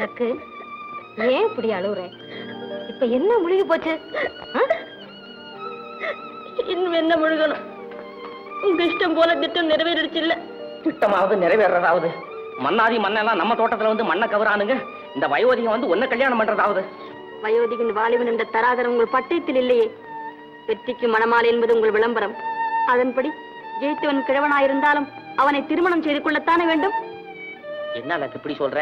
Luck ஏன் இப்படி அழுவுற? இப்ப என்ன முழுகி போச்சு? இன்னும் என்ன முழுகணும்? உங்க இஷ்டம் போல திட்டம் நிறைவேறிடுச்சு இல்ல? திட்டமாவது நிறைவேறதாவது மன்னாதி மண்ணெல்லாம் நம்ம தோட்டத்துல வந்து மண்ணை கவரானுங்க. இந்த வயோதிகம் வந்து ஒன்ன கல்யாணம் பண்றதாவது. வயோதிகன் வாலிபன் என்ற தராதரம் உங்கள் பட்டயத்தில் இல்லையே. வெற்றிக்கு மணமாலை என்பது உங்கள் விளம்பரம். அதன்படி ஜெயித்தவன் கிழவனாயிருந்தாலும் அவனை திருமணம் செய்து கொள்ளத்தானே வேண்டும்? என்ன லக்கு இப்படி சொல்ற?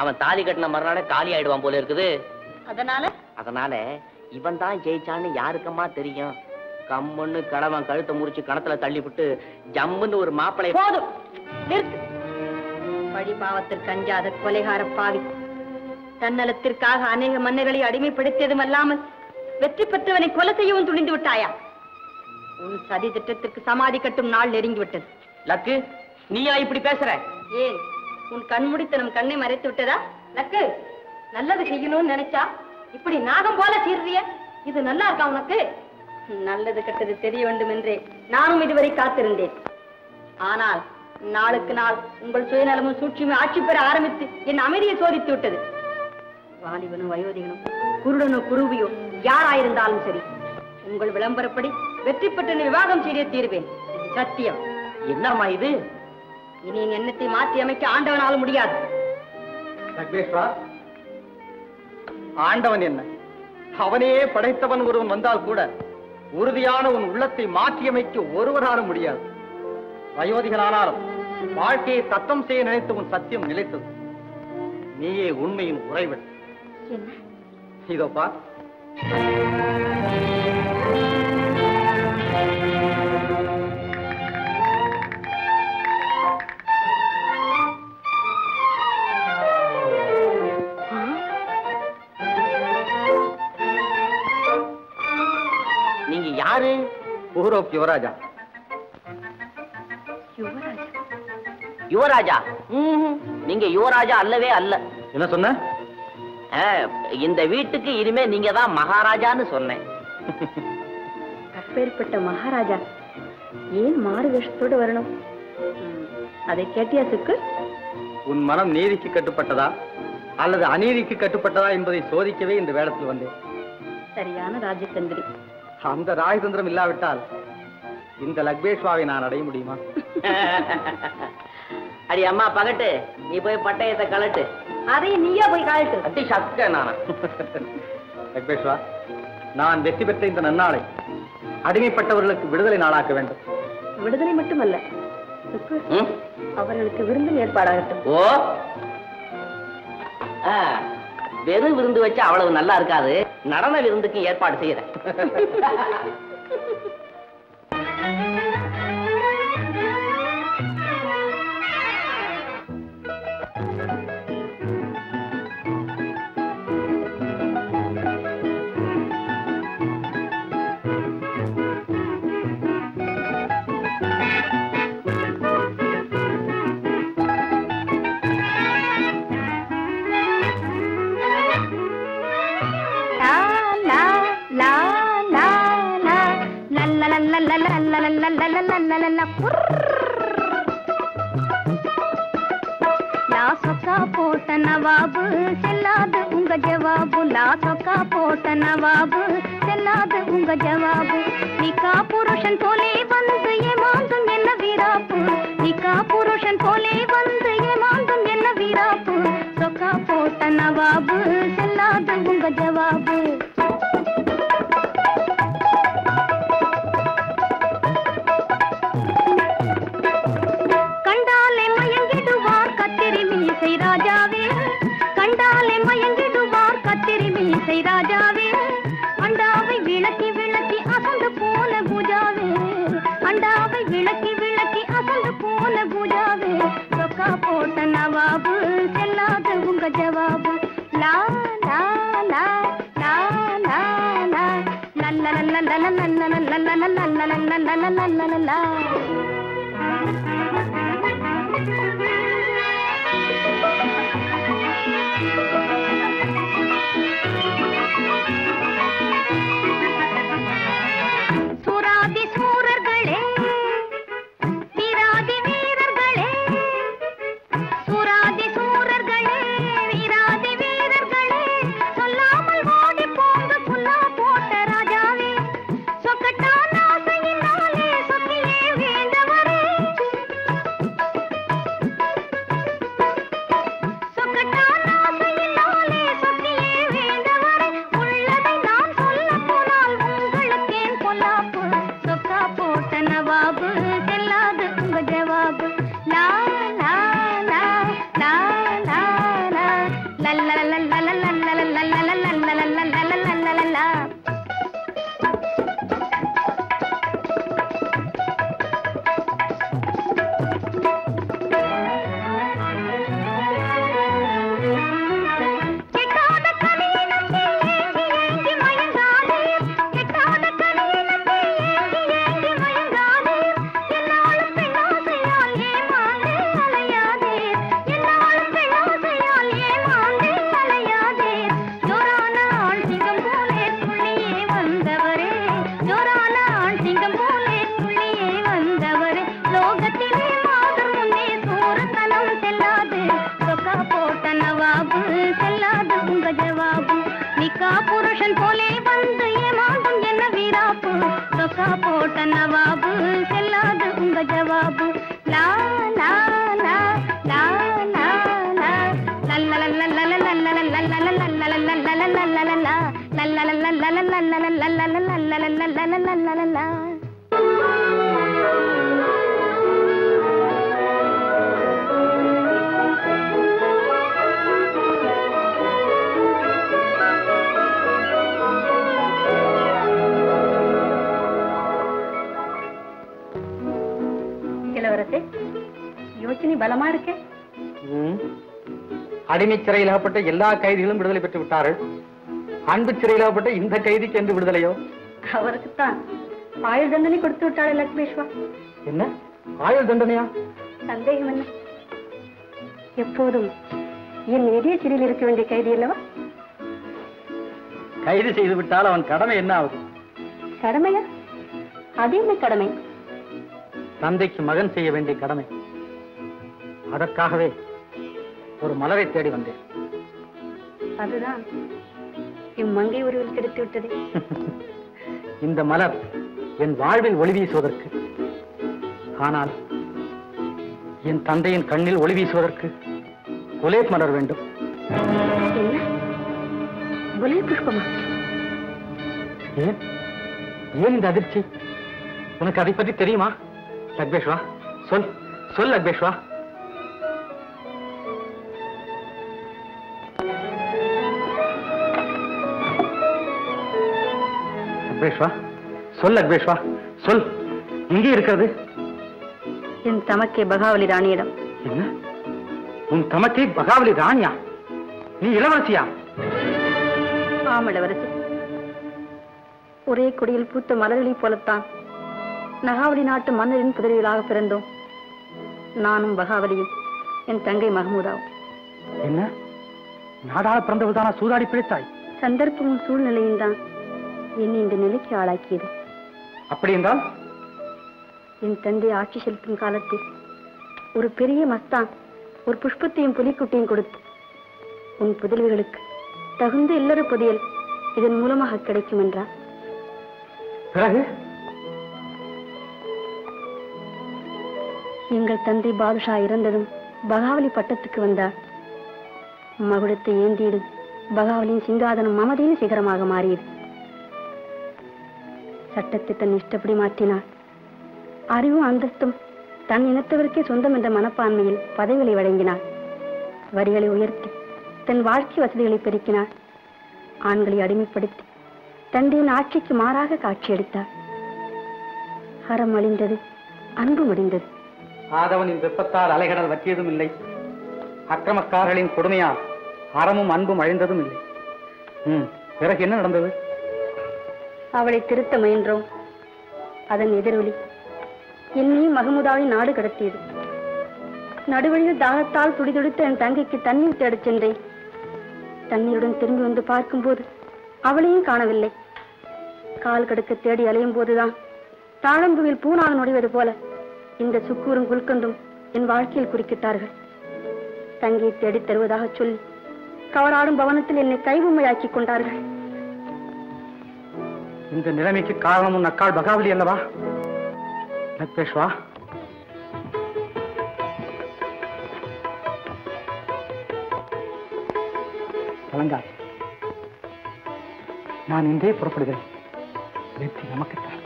அவன் தாலி கட்டின மறுநாளே காலி ஆயிடுவான் போல இருக்குது. அதனால? அதனால இவன் தான் ஜெயிச்சான்னு யாருக்கம்மா தெரியும்? கம்முன்னு கணவன் கழுத்தை முறிச்சு கணத்துல தள்ளி விட்டு ஜம்முன்னு ஒரு மாப்பிளை போதும். நிறுத்து. அஞ்சாத கொலைகார பாவி. தன்னலத்திற்காக அநேக மன்னர்களை அடிமைப்படுத்தியதும் அல்லாமல் வெற்றி பெற்றவனை கொலை செய்யவும் துணிந்து விட்டாயா? உன் சதி திட்டத்திற்கு சமாதி கட்டும் நாள் நெருங்கி விட்டது. லக்கு நீயா இப்படி பேசுற? ஏன்? உன் கண்முடித்தனம் கண்ணை மறைத்து விட்டதா? நக்கு நல்லது செய்யணும்னு நினைச்சா இப்படி நாகம் போல சீர்றிய இது நல்லா இருக்கா உனக்கு? நல்லது கெட்டது தெரிய வேண்டும் என்றே நானும் இதுவரை காத்திருந்தேன். ஆனால் நாளுக்கு நாள் உங்கள் சுயநலமும் சூழ்ச்சியும் ஆட்சி பெற ஆரம்பித்து என் அமைதியை சோதித்து விட்டது. வாலிபனும் வயோதிகனும் குருடனும் குருவியோ யாராயிருந்தாலும் சரி உங்கள் விளம்பரப்படி வெற்றி பெற்று விவாகம் செய்ய தீர்வேன். சத்தியம். என்னம்மா இது? இனி எண்ணத்தை மாற்றி அமைக்க ஆண்டவனால முடியாது. ஆண்டவன் என்ன? அவனே படைத்தவன் ஒருவன் வந்தால் கூட உறுதியான உன் உள்ளத்தை மாற்றியமைக்க ஒருவராலும் முடியாது. வயோதிகனானாலும் வாழ்க்கையை தத்தம் செய்ய நினைத்த உன் சத்தியம் நிலைத்தது. நீயே உண்மையின் உறைவிட. இதோ பார். யாரு? ஊரோப் யுவராஜா. யுவராஜா. நீங்க யுவராஜா அல்லவே அல்ல. என்ன சொன்ன? இந்த வீட்டுக்கு இனிமே நீங்க தான் மகாராஜான்னு சொன்னேன். அப்பேற்பட்ட மகாராஜா ஏன் மாறு வேஷத்தோடு வரணும்? அதை கேட்டியா சுக்கு? உன் மனம் நீதிக்கு கட்டுப்பட்டதா? அல்லது அநீதிக்கு கட்டுப்பட்டதா என்பதை சோதிக்கவே இந்த வேடத்தில் வந்தேன். சரியான ராஜதந்திரி. அந்த ராஜதந்திரம் இல்லாவிட்டால் இந்த லக்பேஷ்வாவை நான் அடைய முடியுமா? அடி அம்மா பகட்டு. நீ போய் பட்டயத்தை கலட்டு அதை நீயா போய் காலட்டு அத்தி சக்க நானா? லக்பேஷ்வா நான் வெற்றி பெற்ற இந்த நன்னாளை அடிமைப்பட்டவர்களுக்கு விடுதலை நாளாக்க வேண்டும். விடுதலை மட்டுமல்ல? அவர்களுக்கு விருந்தும் ஏற்பாடாகட்டும். ஓ? ஆ, வெறும் விருந்து வச்சா அவ்வளவு நல்லா இருக்காது. நடன விருந்துக்கு ஏற்பாடு செய்யறேன். la la la la la la. அடிமை சிறையில் அகப்பட்ட எல்லா கைதிகளும் விடுதலை பெற்று விட்டார்கள். அன்பு சிறையில் அகப்பட்ட இந்த கைதிக்கு என்று விடுதலையோ? அவருக்குத்தான் ஆயுள் தண்டனை கொடுத்து விட்டாளே லக்ஷ்மேஸ்வா என்ன? ஆயுள் தண்டனையா? சந்தேகம் என்ன? எப்போதும் என் எதிய சிறையில் இருக்க வேண்டிய கைதி அல்லவா? கைது செய்து விட்டால் அவன் கடமை என்ன ஆகுது கடமையா? அது என்ன கடமை? தந்தைக்கு மகன் செய்ய வேண்டிய கடமை. அதற்காகவே ஒரு மலரை தேடி வந்தேன். அதுதான். இம்மங்கை உருவில் கிடைத்து விட்டது. இந்த மலர் என் வாழ்வில் ஒளி வீசுவதற்கு. ஆனால் என் தந்தையின் கண்ணில் ஒளி வீசுவதற்கு குலேப் மலர் வேண்டும். புஷ்பமா? ஏன்? ஏன் இந்த அதிர்ச்சி? உனக்கு அதை பற்றி தெரியுமா? லக்பேஷ்வா சொல் சொல் லக்பேஷ்வா லக்பேஷ்வா சொல் லக்பேஷ்வா சொல். எங்கே இருக்கிறது? என் தமக்கே பகாவலி ராணியிடம். என்ன? உன் தமக்கை பகாவலி ராணியா? நீ இளவரசியா? ஆம் இளவரசி. ஒரே கொடியில் பூத்த மலர்களைப் போலத்தான் நகாவலி நாட்டு மன்னரின் புதவிகளாக பிறந்தோம். நானும் பகாவலியும் என் தங்கை மகமூதாவும். என்ன? நாடாள பிறந்தவள் தானா சூதாடி பிழைத்தாய்? சந்தர்ப்பமும் சூழ்நிலையும் தான் என்னை இந்த நிலைக்கு ஆளாக்கியது. அப்படி என்றால்? என் தந்தை ஆட்சி செலுத்தும் காலத்தில் ஒரு பெரிய மஸ்தான் ஒரு புஷ்பத்தையும் புலிக்குட்டியும் கொடுத்து உன் புதல்விகளுக்கு தகுந்த இல்லற புதையல் இதன் மூலமாக கிடைக்கும் என்றார். பிறகு? எங்கள் தந்தை பாதுஷா இறந்ததும் பகாவலி பட்டத்துக்கு வந்தார். மகுடத்தை ஏந்தியிடும் பகாவலியின் சிங்காதனம் மமதையின் சிகரமாக மாறியது. சட்டத்தை தன் இஷ்டப்படி மாற்றினார் அறிவும் அந்தஸ்தும் தன் இனத்தவருக்கே சொந்தம் என்ற மனப்பான்மையில் பதவிகளை வழங்கினார் வரிகளை உயர்த்தி தன் வாழ்க்கை வசதிகளை பெருக்கினார் ஆண்களை அடிமைப்படுத்தி தந்தையின் ஆட்சிக்கு மாறாக காட்சியளித்தார் ஹரம் அழிந்தது அன்பு முடிந்தது. ஆதவனின் வெப்பத்தால் அலைகடல் வற்றியதும் இல்லை. அக்கிரமக்காரர்களின் கொடுமையால் அறமும் அன்பும் அழிந்ததும் இல்லை. பிறகு என்ன நடந்தது? அவளை திருத்த முயன்றோம். அதன் எதிரொலி. என்னையும் மகமுதாவை நாடு கடத்தியது. நடுவழியில் தாகத்தால் துடிதுடித்த என் தங்கைக்கு தண்ணீர் தேடச் சென்றேன். தண்ணீருடன் திரும்பி வந்து பார்க்கும்போது அவளையும் காணவில்லை. கால் கடுக்க தேடி அலையும் போதுதான். தாழம்புவில் பூனாக நுழைவது போல இந்த சுக்கூரும் குல்கந்தும் என் வாழ்க்கையில் குறுக்கிட்டார்கள். தங்கியை தேடித் தருவதாக சொல்லி கவராடும் பவனத்தில் என்னை கைவுமையாக்கிக் கொண்டார்கள். இந்த நிலைமைக்கு காரணம் உன் அக்காள் பகாவலி அல்லவா? லக்பேஷ்வா கலங்காது. நான் இன்றே புறப்படுகிறேன். வெற்றி நமக்குத்தான்.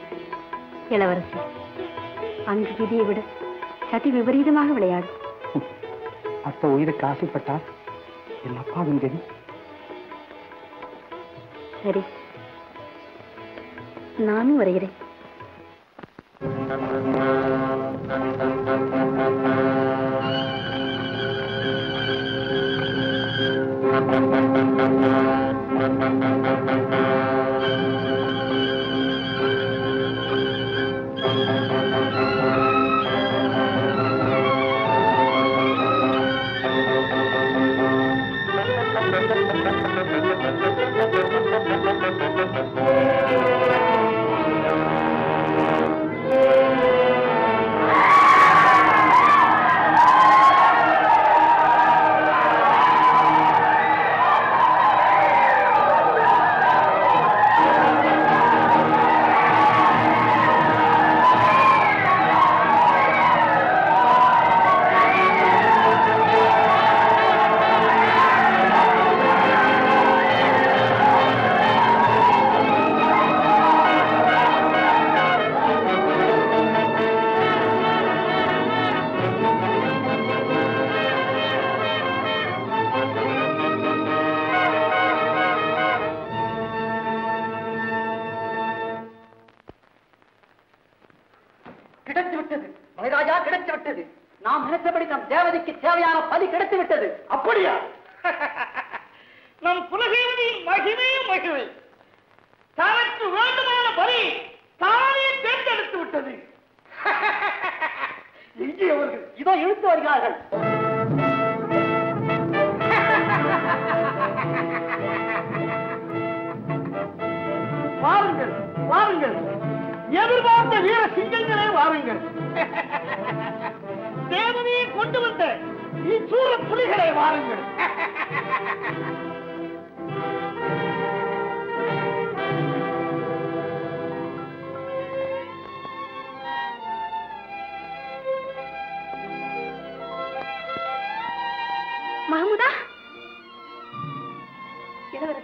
இளவரசி அங்கு விதியை விட சதி விபரீதமாக விளையாடும் அத்த உயிருக்கு ஆசைப்பட்டால் என் அப்பாவின் கதி சரி. நானும் வருகிறேன்.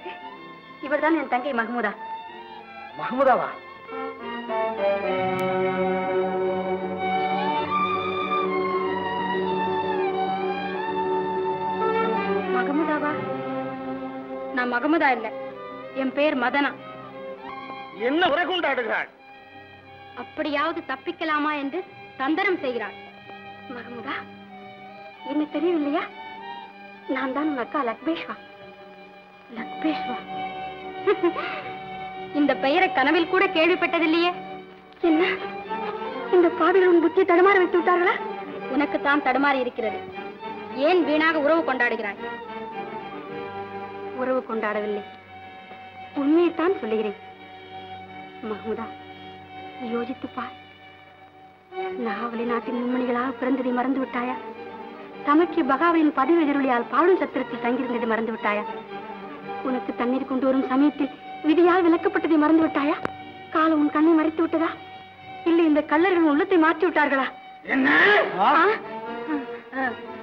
இளவரசே இவர்தான் என் தங்கை மகமுதா மஹமுதாவா? மகமுதாவா நான் மகமுதா இல்ல. என் பேர் மதனா. என்ன உரை கொண்டாடுகிறாள்? அப்படியாவது தப்பிக்கலாமா என்று தந்திரம் செய்கிறாள். மகமுதா என்ன தெரியவில்லையா நான் தான் உன் அக்கா லக்பேஷ்வா. லக்பேஷ்வா இந்த பெயரை கனவில் கூட கேள்விப்பட்டதில்லையே. என்ன? இந்த பாவிகள் உன் புத்தி தடுமாற வைத்து விட்டார்களா? உனக்கு தான் தடுமாறி இருக்கிறது. ஏன் வீணாக உறவு கொண்டாடுகிறாய்? உறவு கொண்டாடவில்லை. உண்மையைத்தான் சொல்லுகிறேன். மஹமுதா யோசித்து பார். நாவலி நாட்டின் மும்மணிகளாக பிறந்ததை மறந்து விட்டாயா? தமக்கு பகாவலின் பதவி எதிரொலியால் பாடும் சத்திரத்தில் தங்கியிருந்ததை மறந்து விட்டாயா? உனக்கு தண்ணீர் கொண்டு வரும் சமயத்தில் விதியால் விளக்கப்பட்டதை மறந்து விட்டாயா காலம் உன் கண்ணை மறைத்து விட்டதா? இல்லை இந்த கள்ளர்கள் உன் உள்ளத்தை மாற்றி விட்டார்களா?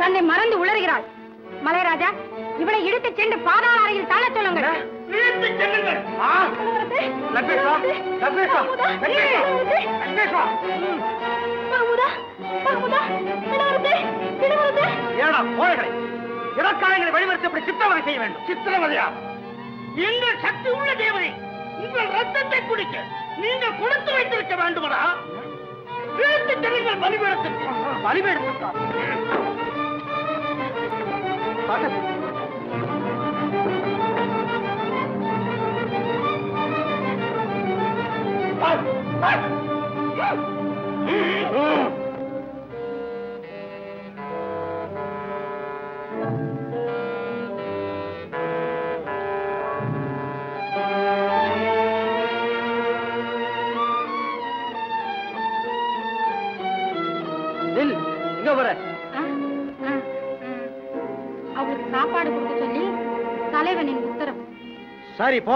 தன்னை மறந்து உளறுகிறாள் மலைராஜா இவளை இழுத்துச் சென்று பாதாள அறையில் தாழ சொல்லுங்கள். வழிமறித்து சித்திரவதை செய்ய வேண்டும். சித்திரவதையா? எங்கள் சக்தி உள்ள தேவதை உங்கள் ரத்தத்தை குடிக்க நீங்கள் கொடுத்து வைத்திருக்க வேண்டுமடா? இழுத்துச் செல்லுங்கள் பலிபீடத்திற்கு. பலிபீடத்திற்கா? பாக்க- நில், சரி போ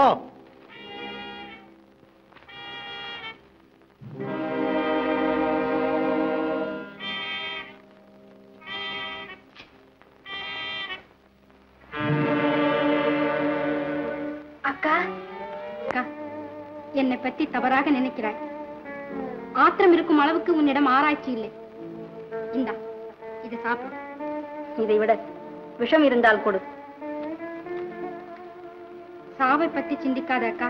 அக்கா அக்கா என்னை பற்றி தவறாக நினைக்கிறாய். ஆத்திரம் இருக்கும் அளவுக்கு உன்னிடம் ஆராய்ச்சி இல்லை. இந்தா இது சாப்பிடு. இதை விட விஷம் இருந்தால் கொடு. சாவை பத்தி சிந்திக்காத அக்கா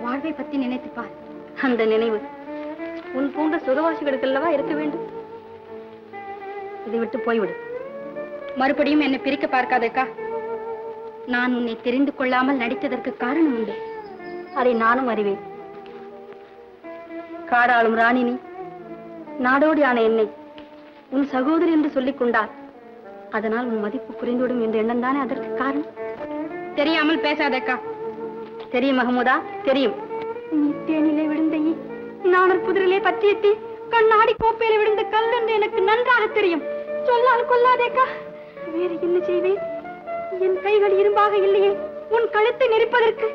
வாழ்வை பத்தி நினைத்துப்பார். அந்த நினைவு உன் போன்ற சுகவாசிகளுக்கு அல்லவா இருக்க வேண்டும்? இதை விட்டு போய்விடு. மறுபடியும் என்னை பிரிக்க பார்க்காதக்கா. நான் உன்னை தெரிந்து கொள்ளாமல் நடித்ததற்கு காரணம் உண்டு. அதை நானும் அறிவேன். காடாளும் ராணினி நாடோடியான என்னை உன் சகோதரி என்று சொல்லிக் கொண்டார் அதனால் உன் மதிப்பு குறைந்துவிடும் என்ற எண்ணம் தானே அதற்கு காரணம்? தெரியாமல் பேசாதக்கா. தெரியும் மகமுதா தெரியும். நீ தேனிலே விழுந்த ஈ, நாணர் புதிரிலே பற்றிய கண்ணாடி கோப்பையில விழுந்த கல் என்று எனக்கு நன்றாக தெரியும். சொல்லால் கொல்லாதேக்கா வேறு என்ன செய்வேன்? என் கைகள் இரும்பாக இல்லையே உன் கழுத்தை நெரிப்பதற்கு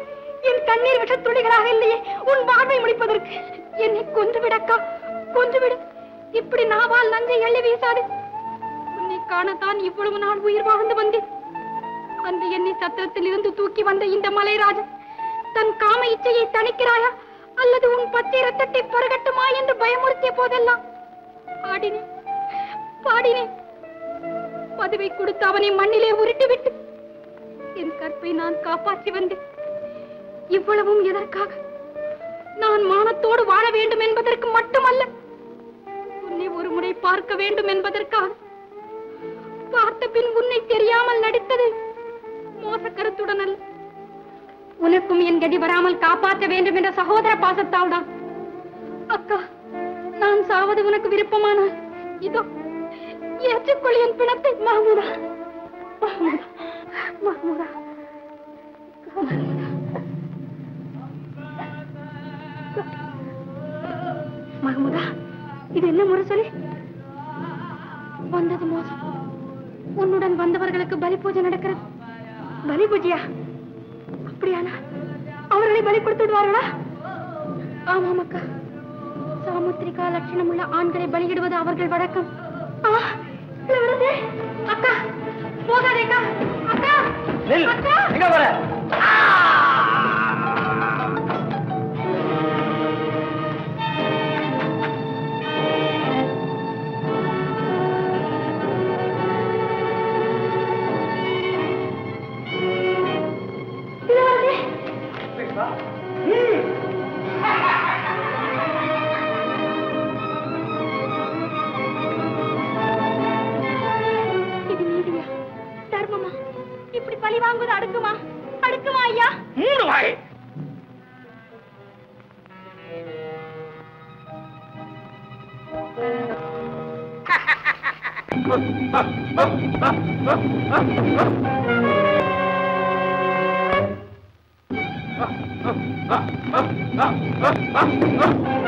என் கண்ணீர் விஷ துளிகளாக இல்லையே உன் வாழ்வை முடிப்பதற்கு. என்னை கொன்று விடக்கா கொன்று விடு இப்படி நாவால் நஞ்சை எள்ளி வீசாது. உன்னை காணத்தான் இவ்வளவு நாள் உயிர் வாழ்ந்து வந்தேன். வந்து என்னை சத்திரத்தில் இருந்து தூக்கி வந்த இந்த மலைராஜன் தன் காம இச்சையை தணிக்கிறாயா? அல்லது உன் பச்சை ரத்தத்தை பருகட்டுமா என்று பயமுறுத்திய போதெல்லாம்? பாடினேன். பாடினேன். கொடுத்து அவனை மண்ணிலே உருட்டிவிட்டு என் கற்பை நான் காப்பாற்றி வந்தேன். இவ்வளவும் எதற்காக? நான் மானத்தோடு வாழ வேண்டும் என்பதற்கு மட்டுமல்ல உன்னை ஒரு முறை பார்க்க வேண்டும் என்பதற்காக. பார்த்த பின் உன்னை தெரியாமல் நடித்தது மோசக்கருத்துடன் அல்ல உனக்கும் என் கதி வராமல் காப்பாற்ற வேண்டும் என்ற சகோதர பாசத்தால் தான் அக்கா நான் சாவது உனக்கு விருப்பமான இதோ ஏற்றுக்கொள் என் பிணத்தை மாமுதா மாமுதா மாமுதா மகமுதா இது என்ன முரசொலி? வந்தது மோசம். உன்னுடன் வந்தவர்களுக்கு பலி பூஜை நடக்கிறது. பலி பூஜையா? அப்படியானா? அவர்களை பலி கொடுத்துடுவார்களா? ஆமாம் அக்கா. சாமுத்திரிகா லட்சணம் உள்ள ஆண்களை பலியிடுவது அவர்கள் வழக்கம். அக்கா போகாதேக்கா அக்கா. Ah!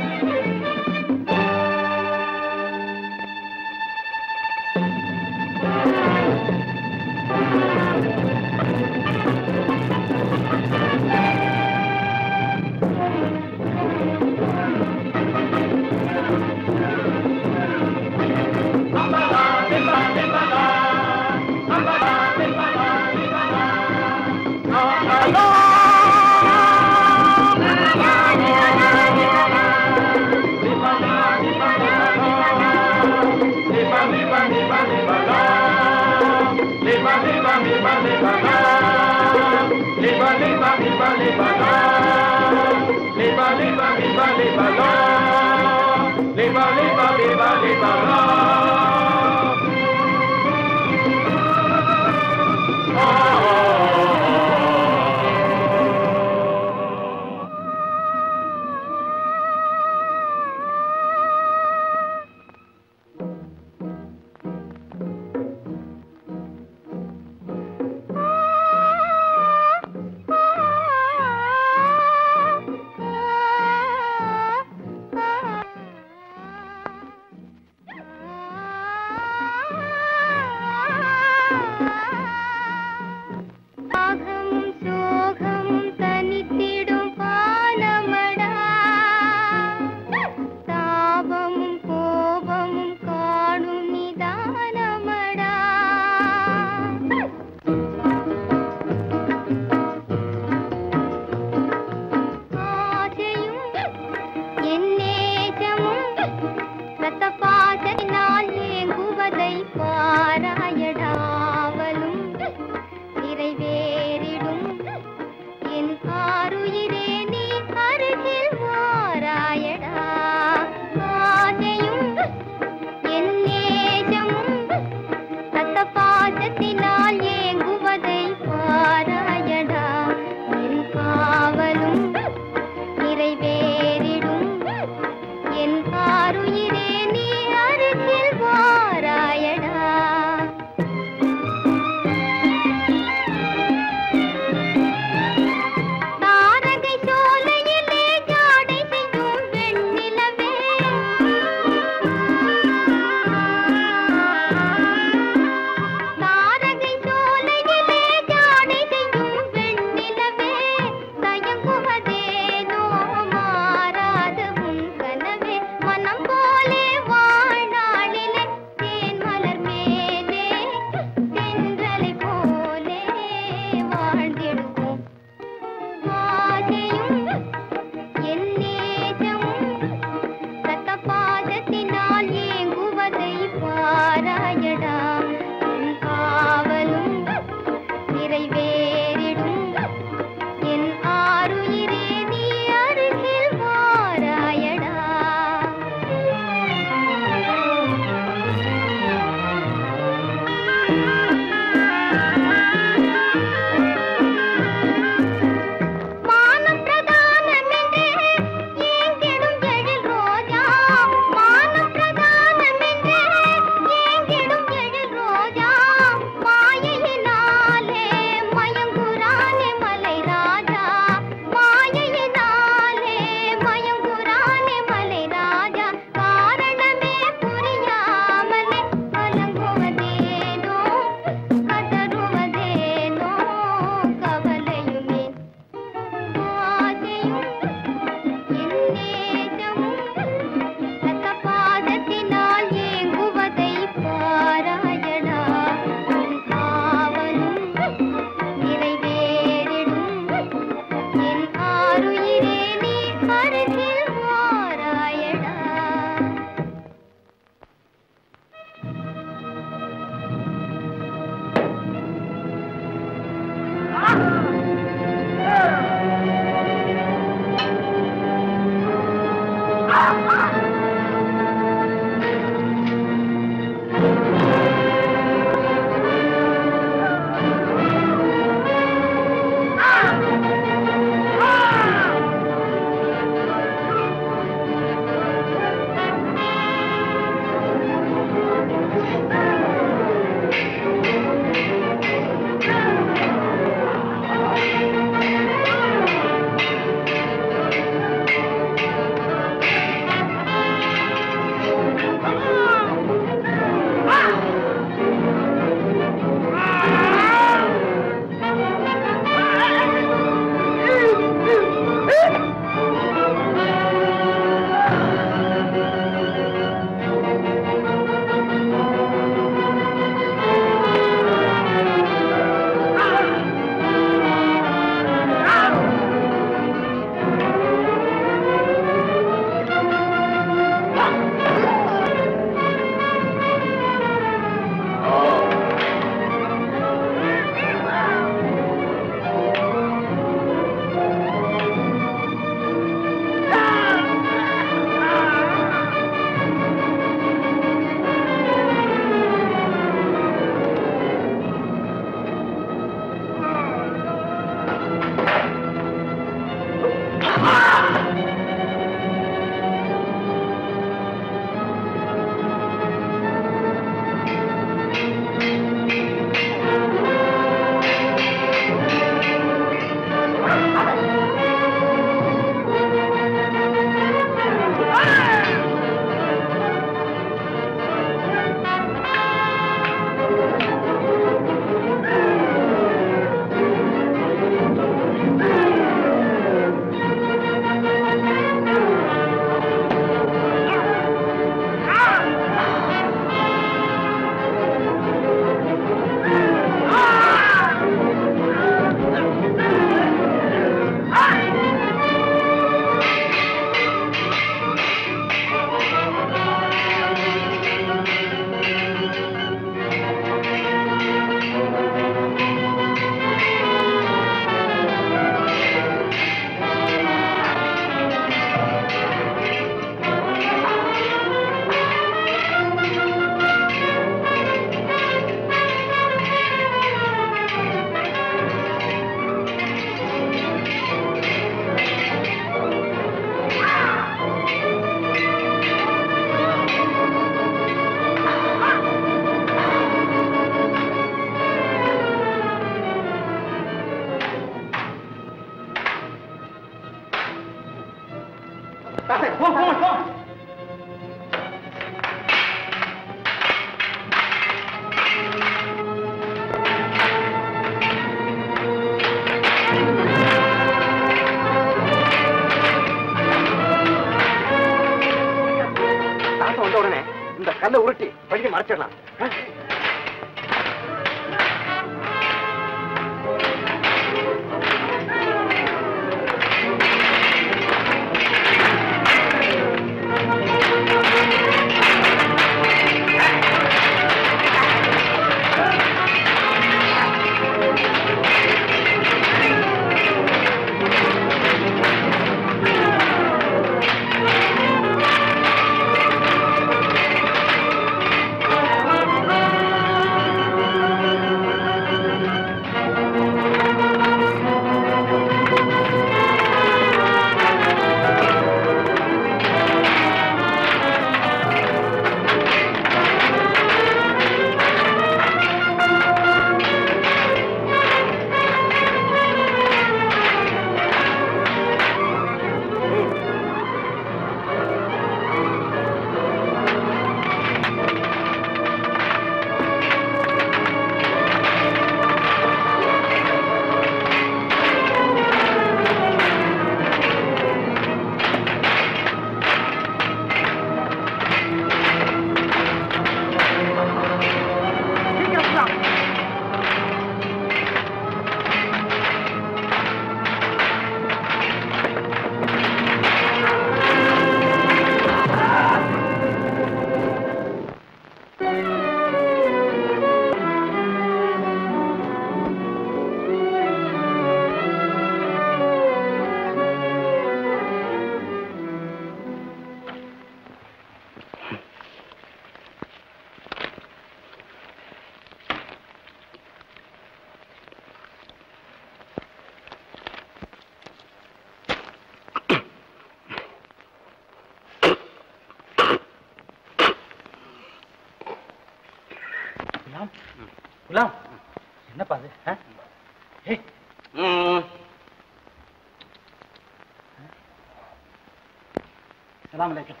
அலைக்கும்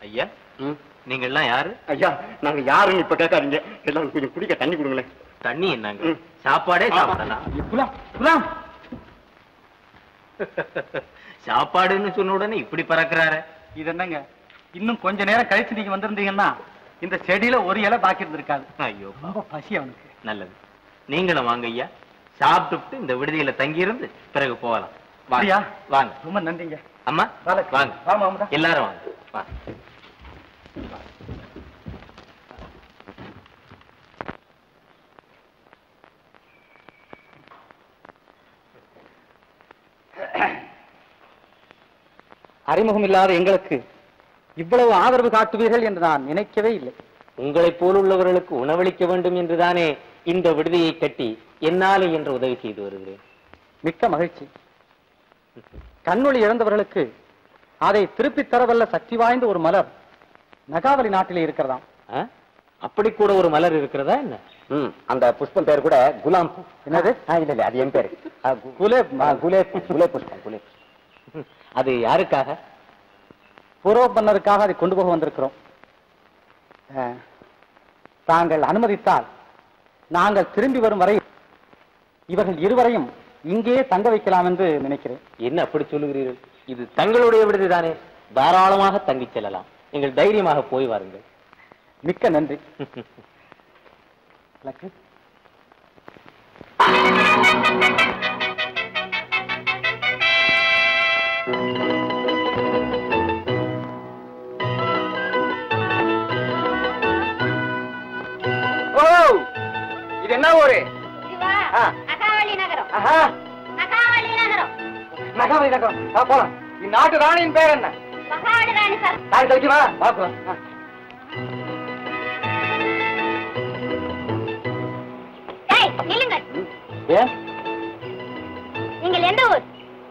ஐயா நீங்க எல்லாம் யாரு? ஐயா நாங்க யாருன்னு இப்ப கேட்காதீங்க. எல்லாரும் கொஞ்சம் குடிக்க தண்ணி கொடுங்களேன். தண்ணி என்னங்க. சாப்பாடே சாப்பிடலாம். சாப்பாடுன்னு சொன்ன உடனே இப்படி பறக்குறாரு. இது என்னங்க? இன்னும் கொஞ்ச நேரம் கழிச்சு நீங்க வந்திருந்தீங்கன்னா இந்த செடியில ஒரு இலை பாக்கி இருந்திருக்காது. ஐயோ ரொம்ப பசி அவனுக்கு. நல்லது. நீங்களும் வாங்க ஐயா. சாப்பிட்டுட்டு இந்த விடுதியில தங்கி இருந்து பிறகு போகலாம். வாங்க. ரொம்ப நன்றிங்க. அம்மா வாங்க. வாங்க. எல்லாரும் வாங்க. அறிமுகம் இல்லாத எங்களுக்கு இவ்வளவு ஆதரவு காட்டுவீர்கள் என்று நான் நினைக்கவே இல்லை. உங்களைப் போலுள்ளவர்களுக்கு உணவளிக்க வேண்டும் என்றுதானே இந்த விடுதியை கட்டி என்னாலே என்ற உதவி செய்து வருகிறேன். மிக்க மகிழ்ச்சி. கண்ணொளி இழந்தவர்களுக்கு அதை திருப்பித் தரவல்ல சக்தி வாய்ந்த ஒரு மலர் நகாவலி நாட்டிலே இருக்கிறதாம்? அப்படி கூட ஒரு மலர் இருக்கிறதா என்ன? அந்த புஷ்பம் பேர் கூட குலாம் என்னது? இல்ல இல்ல அது என் பேரு. குலே குலே குலே புஷ்பம் குலே அது யாருக்காக? பூர்வ மன்னருக்காக அதை கொண்டு போக வந்திருக்கிறோம். தாங்கள் அனுமதித்தால் நாங்கள் திரும்பி வரும் வரை இவர்கள் இருவரையும் இங்கே தங்க வைக்கலாம் என்று நினைக்கிறேன். என்ன அப்படி சொல்லுகிறீர்கள்? இது தங்களுடைய விடுதிதானே? தாராளமாக தங்கிச் செல்லலாம். நீங்கள் தைரியமாக போய் வாருங்கள். மிக்க நன்றி. ஓ! இது என்ன ஊரு? ஆ. நகரம் நகாவலி போலாம். இந்நாட்டு ராணியின் பேர் என்ன? கழிக்குமா நீங்கள் எந்த ஊர்?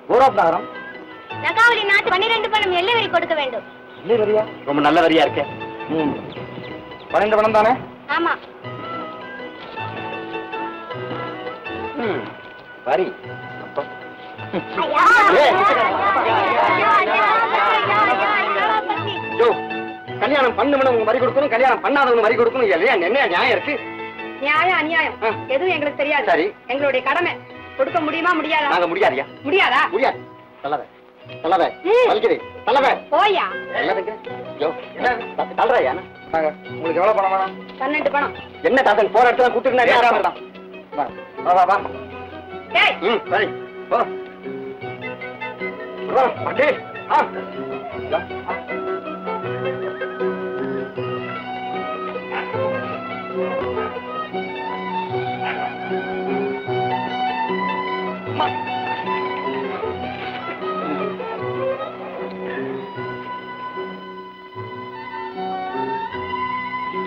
ஊரோப் நகரம். நகாவளி நாட்டு பன்னிரண்டு பணம் எல்லை வரி கொடுக்க வேண்டும். வரியா ரொம்ப நல்ல வரியா இருக்கே. ம். பன்னெண்டு பணம் தானே? ஆமா. வரி அப்போ. கல்யாணம் பண்ணவனுக்கு வரி கொடுக்கணும் கல்யாணம் பண்ணாதவனுக்கு வரி கொடுக்கணும் இல்லையா என்ன நியாயம் இருக்கு நியாயம் அநியாயம். எதுவும் எங்களுக்கு தெரியாது சரி. எங்களுடைய கடமை கொடுக்க முடியுமா முடியாதா நாங்க முடியாதியா முடியாதா முடியாது தள்ளவ ம். வலிக்குது தள்ளவ போயா தள்ளுறாயா உங்களுக்கு எவ்வளவு பணம் வேணும் பன்னெண்டு பணம் என்ன தாத்தன் போற இடத்துல கூட்டுருந்தா வா வா வா டேய் ம் சரி. போ. வா, ஆ.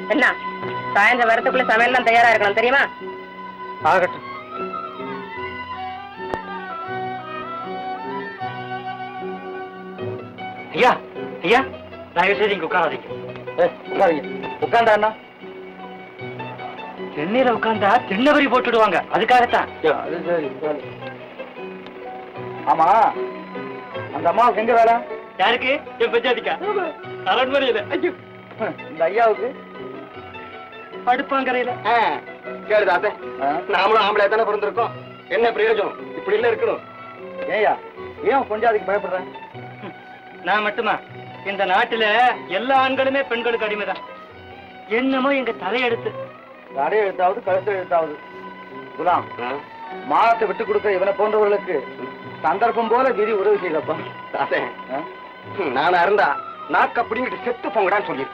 என்ன? சாயந்தரம் வரத்துக்குள்ள சமையல்லாம் தயாரா இருக்கணும் தெரியுமா? ஆகட்டும். ஐயா தயவு செய்து இங்க உட்காராதீங்க. உட்காருங்க. உட்கார்ந்தா என்ன? தென்னையில உட்கார்ந்தா தென்னவரி போட்டுடுவாங்க. அதுக்காகத்தான். அது சரி சரி ஆமா அந்த அம்மாவுக்கு எங்க வேலை? யாருக்கு? என் பஞ்சாதிக்கா அரண்மனையில. ஐயோ. இந்த ஐயாவுக்கு? அடுப்பாங்கரையில. கேளுதாத்தே நாமளும் ஆம்பளை தானே பிறந்திருக்கோம். என்ன பிரயோஜனம்? இப்படி இல்ல இருக்கணும். ஏயா ஏன் கொஞ்சம் அதுக்கு பயப்படுறேன் நான் மட்டுமா? இந்த நாட்டுல எல்லா ஆண்களுமே பெண்களுக்கு அடிமைதான். என்னமோ எங்க தலையெடுத்து தலையெழுத்தாவது கழுத்து எழுத்தாவது குலாம் மானத்தை விட்டு கொடுக்க இவனை போன்றவர்களுக்கு சந்தர்ப்பம் போல விதி உதவி செய்தப்பா. நான் அருந்தா நாக்கு அப்படிங்கிட்டு செத்து போங்கடான்னு சொல்லி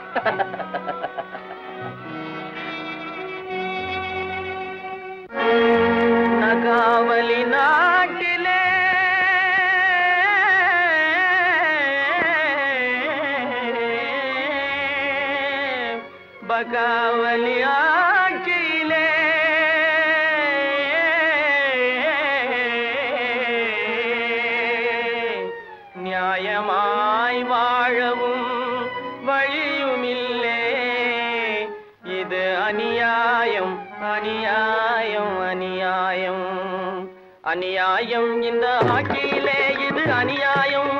பகாவலி ஆட்சியிலே நியாயமாய் வாழவும் வழியுமில்லே. இது அநியாயம் அநியாயம் அநியாயம். அநியாயம் இந்த ஆக்கியிலே இது அநியாயம்.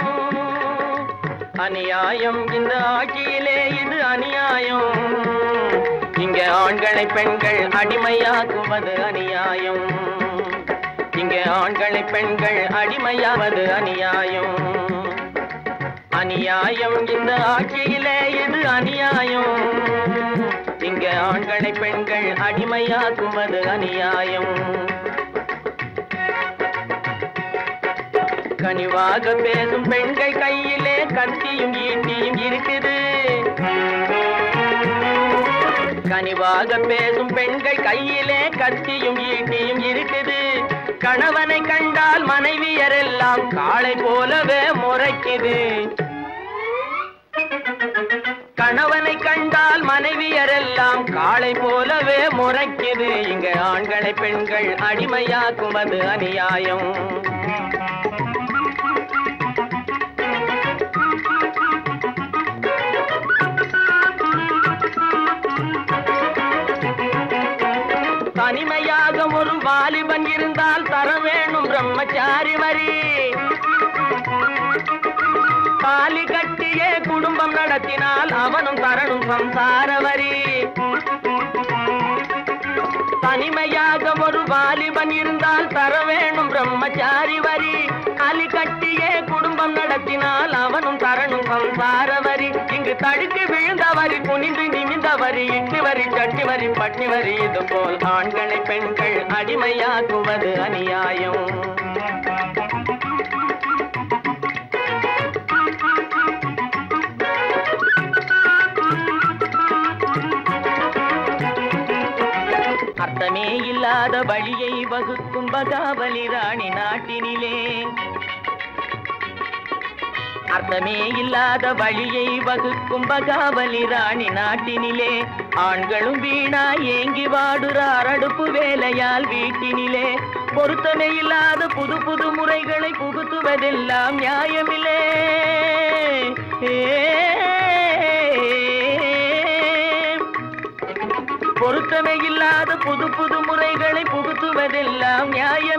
அநியாயம் இந்த ஆட்சியிலே இங்க ஆண்களை பெண்கள் அடிமையாக்குவது அநியாயம். இங்கே ஆண்களை பெண்கள் அடிமையாவது அநியாயம். அநியாயம் இந்த ஆட்சியிலே இது அநியாயம்? இங்கே ஆண்களை பெண்கள் அடிமையாக்குவது அநியாயம். கனிவாக பேசும் பெண்கள் கையிலே கத்தியும் ஈட்டியும் இருக்குது. கனிவாக பேசும் பெண்கள் கையிலே கத்தியும் ஈட்டியும் இருக்குது. கணவனை கண்டால் மனைவியரெல்லாம் காளை போலவே முறைக்குது. கணவனை கண்டால் மனைவியரெல்லாம் காளை போலவே முறைக்குது. இங்க ஆண்களை பெண்கள் அடிமையாக்குவது அநியாயம். வாலிபன் இருந்தால் தர வேணும் பிரம்மச்சாரி வரி தாலி கட்டியே குடும்பம் நடத்தினால் அவனும் தரணும் சம்சார வரி தனிமையாக ஒரு வாலிபன் இருந்தால் தர வேணும் பிரம்மச்சாரி வரி தாலி கட்டியே குடும்பம் நடத்தினால் அவனும் தரணும் சம்சார வரி இங்கு தடுத்து விழுந்த வரி குனிந்து நிமிந்த வரி இட்டு வரி சட்டி வரி பட்டி வரி இது போல் ஆண்களை பெண்கள் அடிமையாக்குவது அநியாயம். அர்த்தமே இல்லாத வழியை வகுக்கும் பகாவலி ராணி நாட்டினிலே. அர்த்தமே இல்லாத வழியை வகுக்கும் பகாவலி ராணி நாட்டினிலே. ஆண்களும் வீணா ஏங்கி வாடுறார் அடுப்பு வேலையால் வீட்டினிலே. பொருத்தமே இல்லாத புது புது முறைகளை புகுத்துவதெல்லாம் நியாயமில்லே. பொருத்தமே இல்லாத புது புது முறைகளை புகுத்துவதெல்லாம் நியாயம்.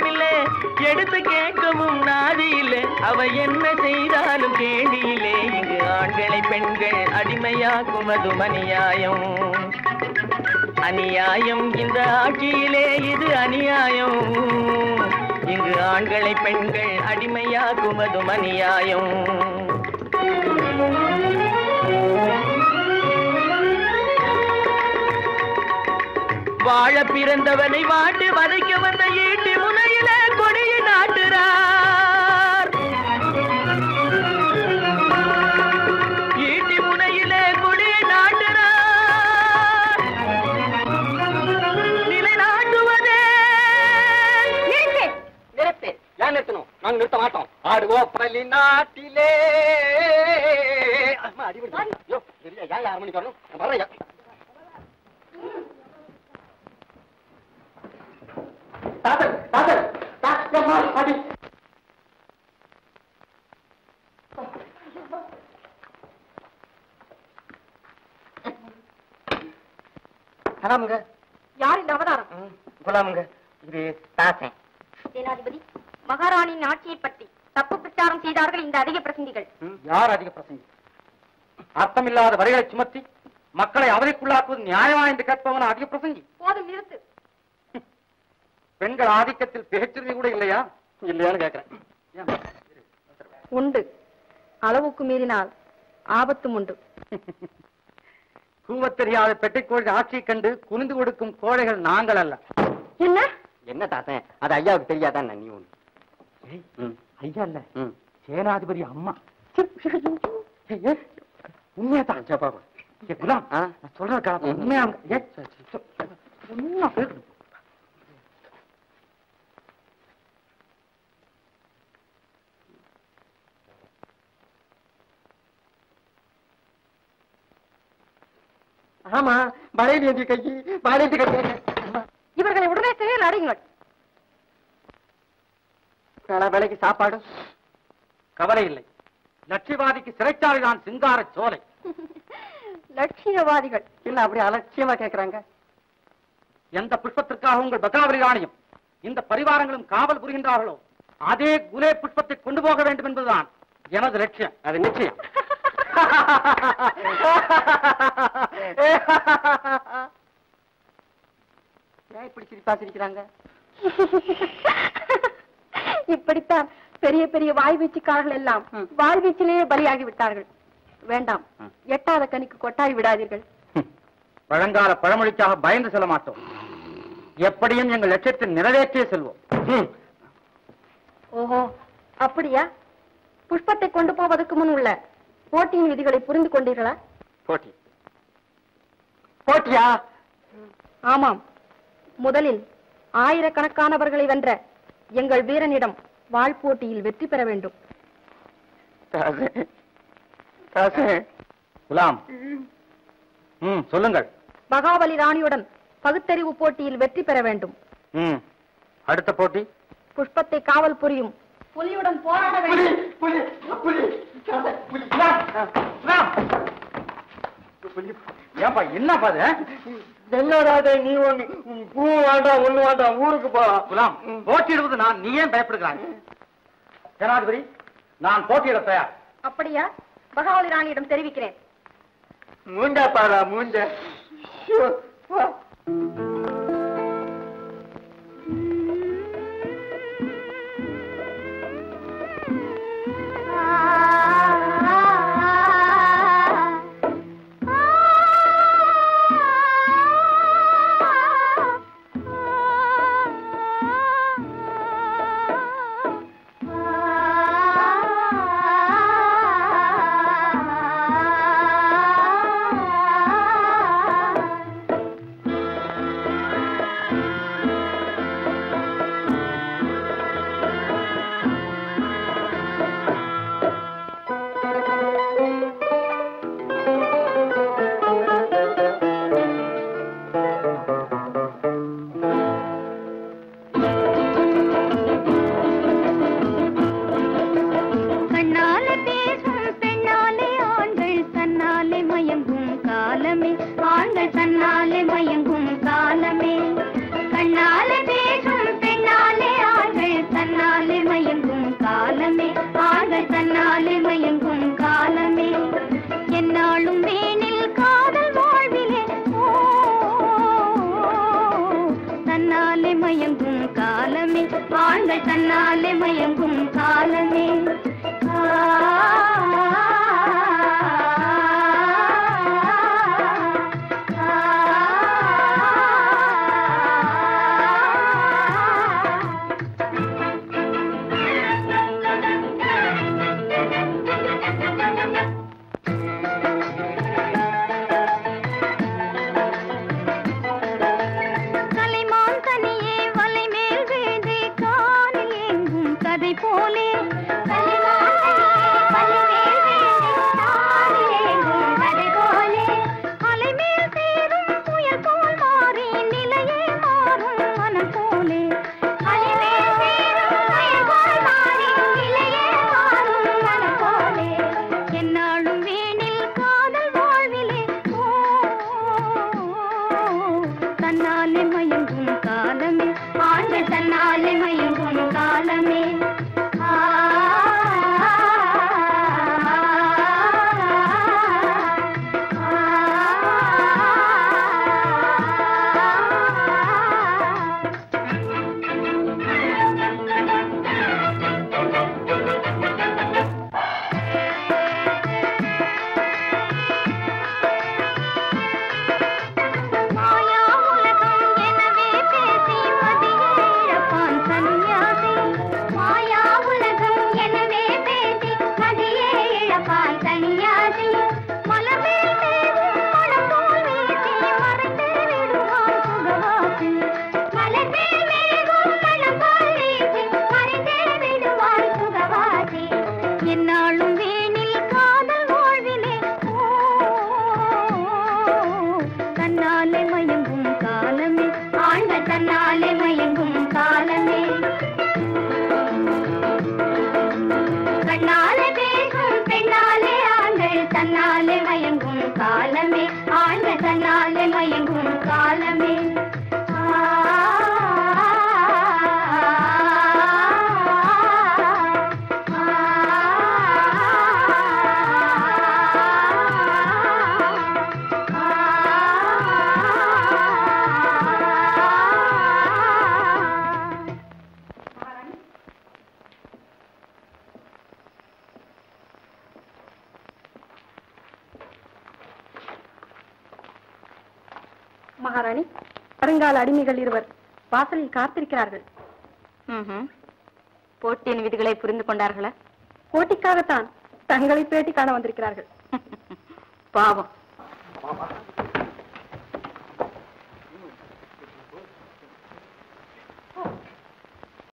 எடுத்து கேட்கவும் நாதியிலே அவ என்ன செய்தாலும் கேடியிலே இங்கு ஆண்களை பெண்கள் அடிமையாக்கும் அது அநியாயம் அநியாயம் இந்த ஆட்சியிலே இது அநியாயம். இங்கு ஆண்களை பெண்கள் அடிமையாக்கும் அது அநியாயம் வாழ பிறந்தவனை வாட்டு வதைக்கவன் நாங்க நிறுத்த மாட்டோம். ஆடுவோம் பள்ளி நாட்டிலே. அம்மா, அடி விடுது. ஐயோ, பெரிய ஏன் ஆறு மணிக்கு வரணும் வர்றேன் தாத்தன் தாத்தன் தாத்தம்மா, அடி. யார் இந்த அவதாரம்? குலாமுங்க. இது தாத்தன். சேனாதிபதி. மகாராணியின் ஆட்சியை பற்றி தப்பு பிரச்சாரம் செய்தார்கள் இந்த அதிக பிரசங்கிகள். யார் அதிக பிரசங்கி? அர்த்தமில்லாத வரிகளை சுமத்தி மக்களை அவதைக்குள்ளாக்குவது நியாயமா என்று கேட்பவன் அதிக பிரசங்கி? போதும் நிறுத்து. பெண்கள் ஆதிக்கத்தில் பேச்சுரிமை கூட இல்லையா? இல்லையான்னு கேட்கிறேன்? உண்டு. அளவுக்கு மீறினால் ஆபத்தும் உண்டு. கூவத் தெரியாத பெட்டைக்கோழி ஆட்சியை கண்டு குனிந்து கொடுக்கும் கோழைகள் நாங்கள் அல்ல. என்ன? என்ன தாத்தன் அது ஐயாவுக்கு தெரியாதான் நீ ஒண்ணு ஐயா இல்ல. சேனாதிபதி அம்மா. உண்மையா தான் பாபா குலாம். நான் உண்மையா உண்மையா. ஆமா வளையல் ஏந்தி கை வளையல் கை இவர்களை உடனே செயல் அடையுங்கள். வேலை வேலைக்கு சாப்பாடு? கவலை இல்லை. லட்சியவாதிக்கு சிறைச்சாலை தான் சிங்கார சோலை. லட்சியவாதிகள். இல்ல அப்படி அலட்சியமா கேக்குறாங்க? எந்த புஷ்பத்திற்காக உங்கள் பத்ராவளி ராணியும் இந்த பரிவாரங்களும் காவல் புரிகின்றார்களோ அதே குலே புஷ்பத்தை கொண்டு போக வேண்டும் என்பதுதான் எனது லட்சியம். அது நிச்சயம். ஏன் இப்படி சிரிப்பா சிரிக்கிறாங்க? இப்படித்தான் பெரிய பெரிய வாய்வீச்சுக்காரர்கள் எல்லாம் வாழ்வீச்சிலேயே பலியாகி விட்டார்கள் வேண்டாம் எட்டாத கனிக்கு கொட்டாய் விடாதீர்கள். பழங்கால பழமொழிக்காக பயந்து செல்ல மாட்டோம். எப்படியும் எங்கள் லட்சியத்தை நிறைவேற்றியே செல்வோம். ஓஹோ அப்படியா? புஷ்பத்தை கொண்டு போவதற்கு முன் உள்ள போட்டியின் விதிகளை புரிந்து கொண்டீர்களா? போட்டி. போட்டியா? ஆமாம். முதலில் ஆயிரக்கணக்கானவர்களை வென்ற எங்கள் வீரனிடம் வாழ் போட்டியில் வெற்றி பெற வேண்டும். குலாம். சொல்லுங்கள். மகாபலி ராணியுடன் பகுத்தறிவு போட்டியில் வெற்றி பெற வேண்டும். ம். அடுத்த போட்டி? புஷ்பத்தை காவல் புரியும். புலியுடன் போராட வேண்டும். ஏன்பா என்னப்பா என்னடாத நீ ஒண்ணு பூ வேண்டாம் ஒண்ணு வேண்டாம் ஊருக்கு போலாம் குலாம் போட்டியிடுவது நான் நீ ஏன் பயப்படுகிறாங்க ஜனாதிபதி நான் போட்டியிட தயார். அப்படியா? மகாபலி ராணியிடம் தெரிவிக்கிறேன். மூண்டா பாரா மூண்ட அடிமைகள் இருவர். வாசலில் காத்திருக்கிறார்கள். போட்டியின் விதிகளை புரிந்து கொண்டார்களா? போட்டிக்காகத்தான் தங்களை பேட்டி காண வந்திருக்கிறார்கள். பாவம்.